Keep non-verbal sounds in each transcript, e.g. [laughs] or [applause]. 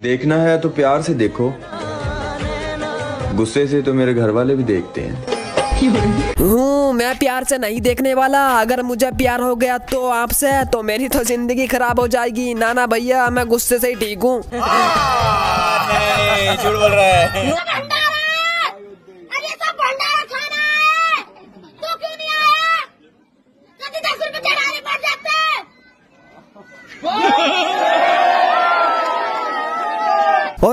देखना है तो प्यार से देखो। गुस्से से तो मेरे घर वाले भी देखते हैं। हूँ मैं प्यार से नहीं देखने वाला। अगर मुझे प्यार हो गया तो आपसे तो मेरी तो ज़िंदगी खराब हो जाएगी। नाना भैया मैं गुस्से से ही ठीक हूँ नहीं झूठ बोल रहा है अरे सब भंडारा खाना है तू क्यों नहीं आया कभी दस रुपए चढ़ाने पड़ जाते हैं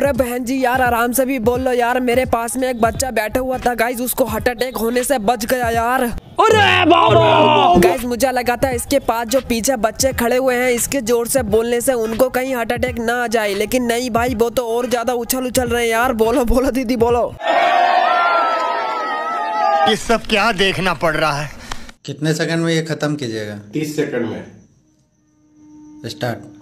अरे बहन जी यार आराम से भी बोल लो यार मेरे पास में एक बच्चा बैठा हुआ था गाइज़ उसको हार्ट अटैक होने से बच गया यार। अरे बाबा! गाइज़ मुझे लगा था इसके पास जो पीछे बच्चे खड़े हुए हैं इसके ज़ोर से बोलने से उनको कहीं हार्ट अटैक ना आ जाए लेकिन नहीं भाई वो तो और ज़्यादा उछल उछल रहे हैं यार। बोलो बोलो दीदी बोलो। ये सब क्या देखना पड़ रहा है? कितने सेकंड में ये खत्म कीजिएगा? तीस सेकंड में। स्टार्ट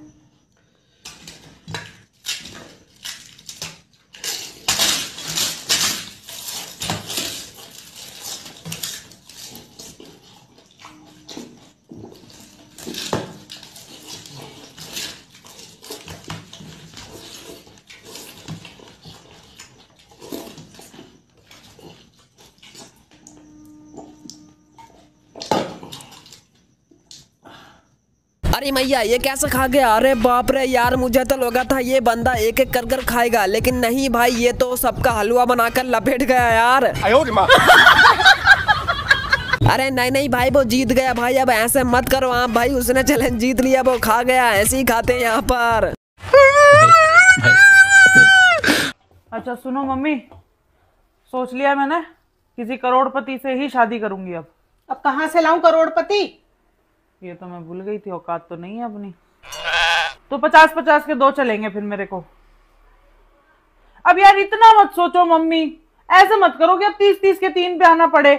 अरे मैया ये कैसे खा गया? अरे बाप रे यार मुझे तो लगा था ये बंदा एक एक कर कर खाएगा लेकिन नहीं भाई ये तो सबका हलवा बनाकर लपेट गया यार। [laughs] अरे नहीं नहीं भाई वो जीत गया भाई अब ऐसे मत करो आप भाई उसने चैलेंज जीत लिया वो खा गया ऐसे ही खाते हैं यहाँ पर। अच्छा सुनो मम्मी सोच लिया मैंने किसी करोड़पति से ही शादी करूँगी अब। अब कहाँ से लाऊं करोड़पति? ये तो मैं भूल गई थी, औकात तो नहीं है अपनी। तो पचास पचास के दो चलेंगे फिर मेरे को। अब यार इतना मत सोचो मम्मी, ऐसे मत करो कि अब तीस तीस के तीन पे आना पड़े।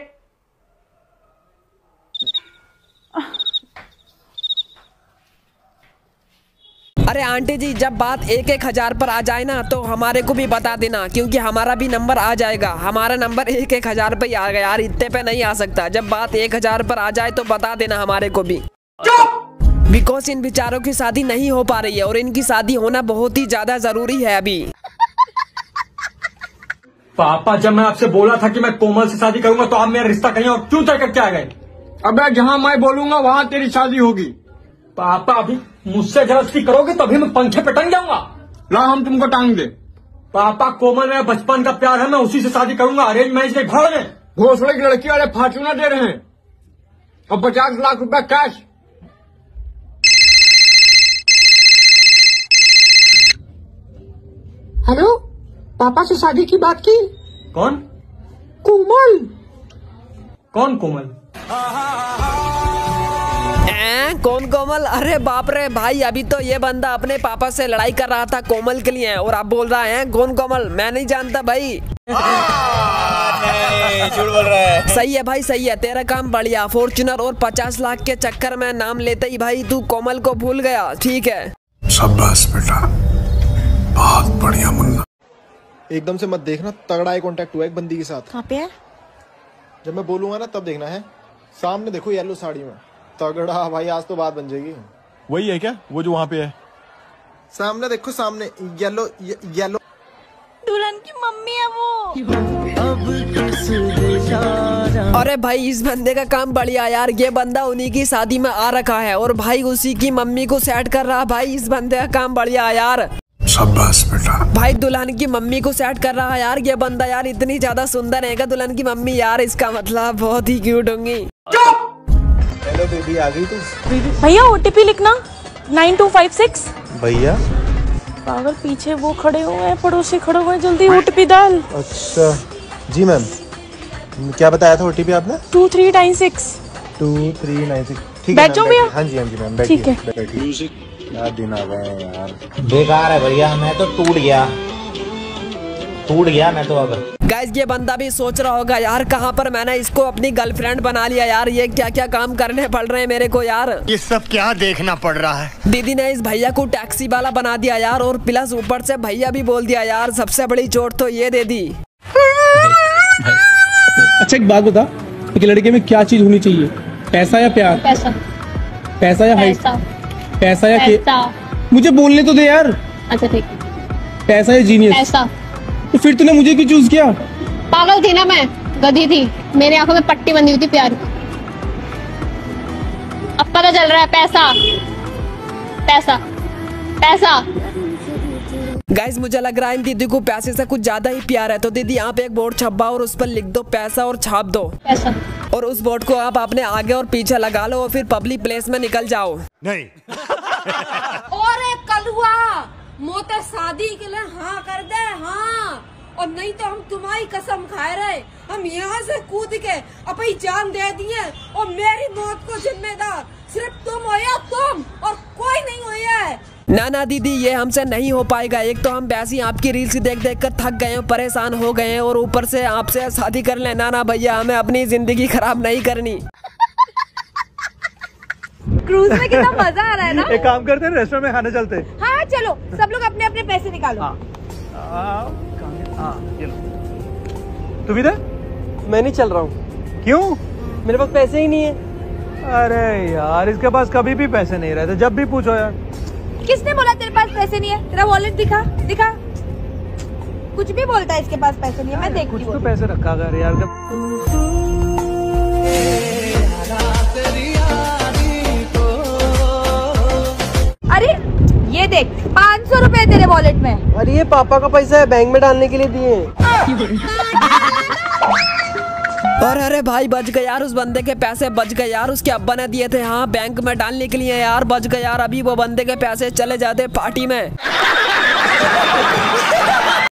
अरे आंटी जी, जब बात एक एक हज़ार पर आ जाए ना तो हमारे को भी बता देना, क्योंकि हमारा भी नंबर आ जाएगा। हमारा नंबर एक एक हज़ार पे ही आ गया, यार, इतने पे नहीं आ सकता। जब बात एक हज़ार पर आ जाए तो बता देना हमारे को भी। बिकॉज़ इन बेचारों की शादी नहीं हो पा रही है और इनकी शादी होना बहुत ही ज़्यादा ज़रूरी है अभी। पापा जब मैं आपसे बोला था कि मैं कोमल से शादी करूँगा तो आप मेरा रिश्ता कहीं और क्यों तय करके आ गए? अब जहाँ मैं बोलूँगा वहाँ तेरी शादी होगी। पापा अभी मुझसे ज़बरदस्ती करोगे तभी मैं पंखे पे टंग जाऊँगा। ला हम तुमको टांग दे। पापा कोमल मेरा बचपन का प्यार है मैं उसी से शादी करूँगा अरेंज मैरिज नहीं भाड़ में। घोसले की लड़की वाले फार्चूना दे रहे हैं। और पचास लाख रुपए कैश पापा से शादी की बात की? कौन? कोमल। कौन कोमल? कौन कोमल? अरे बाप रे भाई अभी तो ये बंदा अपने पापा से लड़ाई कर रहा था कोमल के लिए और आप बोल रहा है कौन कोमल? मैं नहीं जानता भाई। झूठ बोल रहा है सही है भाई सही है। तेरा काम बढ़िया फॉर्चुनर और पचास लाख के चक्कर में नाम लेते ही भाई तू कोमल को भूल गया ठीक है? शाबाश बेटा। बहुत बढ़िया मुन्ना। एकदम से मत देखना तगड़ा आई कांटेक्ट हुआ एक बंदी के साथ। कहाँ पे है? जब मैं बोलूँगा ना तब देखना है। सामने देखो येलो साड़ी में। तगड़ा भाई आज तो बात बन जाएगी। वही है क्या? वो जो वहाँ पे है। सामने देखो सामने येलो ये, येलो दुल्हन की मम्मी है वो। अरे भाई इस बंदे का काम बढ़िया यार। ये बंदा उन्हीं की शादी में आ रखा है और भाई उसी की मम्मी को सेट कर रहा भाई इस बंदे का काम बढ़िया यार। शाबाश बेटा। भाई दुल्हन की मम्मी को सेट कर रहा है यार ये बंदा यार इतनी ज़्यादा सुंदर है दुल्हन की मम्मी यार इसका मतलब बहुत ही क्यूट होंगी। हेलो बेबी आ गई तू? भैया ओटीपी लिखना। नाइन टू फाइव सिक्स भैया? पागल पीछे वो खड़े हुए हैं पड़ोसी खड़े हुए हैं जल्दी ओटीपी डाल। अच्छा। जी मैम क्या बताया था ओटीपी आपने? Two three nine six two three nine six ठीक बैठ भैया। हाँ जी हाँ जी मैम ठीक है। म्यूज़िक क्या दिन आ गए हैं यार। बेकार है भैया मैं तो टूट गया। टूट गया मैं तो अब। गाइस ये बंदा भी सोच रहा होगा यार कहाँ पर मैंने इसको अपनी गर्लफ्रेंड बना लिया यार? ये क्या क्या काम करने पड़ रहे हैं मेरे को यार? ये सब क्या देखना पड़ रहा है? दीदी ने इस भैया को टैक्सी वाला बना दिया यार और प्लस ऊपर से भैया भी बोल दिया यार सबसे बड़ी चोट तो ये दे दी। अच्छा एक बात बता एक लड़के में क्या चीज़ होनी चाहिए? पैसा या प्यार? पैसा। पैसा या हाइट पैसा या पैसा। मुझे बोलने तो दे यार। अच्छा ठीक। पैसा या जीनियस पैसा। तो फिर तूने मुझे क्यों चूज़ किया? पागल थी ना मैं गधी थी। मेरी आँखों में पट्टी बंधी हुई थी प्यार की। अब पता चल रहा है पैसा। पैसा। पैसा। गाइज़ मुझे लग रहा है इन दीदी को पैसे से कुछ ज़्यादा ही प्यार है। तो दीदी आप एक बोर्ड छपा और उस पर लिख दो पैसा और छाप दो। पैसा। और उस बोर्ड को आप अपने आगे और पीछे लगा लो और फिर पब्लिक प्लेस में निकल जाओ। नहीं। [laughs] और एक कलुआ मोते शादी के लिए हाँ कर दे हाँ। और नहीं तो हम तुम्हारी कसम खाए रहे। हम यहाँ से कूद के अपनी जान दे दिए और मेरी मौत को जिम्मेदार। सिर्फ़ तुम हो या तुम और कोई नहीं हो है ना ना दीदी ये हमसे नहीं हो पाएगा। एक तो हम वैसे ही आपकी रील्स देख देख कर थक गए हैं परेशान हो गए हैं और ऊपर से आपसे शादी कर ले। ना ना भैया हमें अपनी ज़िंदगी खराब नहीं करनी। क्रूज में कितना मज़ा आ रहा है ना। एक काम करते हैं रेस्टोरेंट में खाने चलते हैं। हाँ चलो सब लोग अपने अपने पैसे निकालो। हाँ। लो। तुम इधर? मैं नहीं चल रहा हूँ। क्यों? मेरे पास पैसे ही नहीं है। अरे यार इसके पास कभी भी पैसे नहीं रहते जब भी पूछो यार। किसने बोला तेरे पास पैसे नहीं है? तेरा वॉलेट दिखा दिखा। कुछ भी बोलता है इसके पास पैसे नहीं है मैं देखती कुछ तो पैसे रखा कर यार अरे ये देख पाँच सौ रूपए तेरे वॉलेट में। अरे ये पापा का पैसा है बैंक में डालने के लिए दिए। [laughs] और अरे भाई, बच गए यार उस बंदे के पैसे, बच गए यार, उसके अब्बा ने दिए थे। हाँ बैंक में डालने के लिए यार, बच गए यार, अभी वो बंदे के पैसे चले जाते पार्टी में।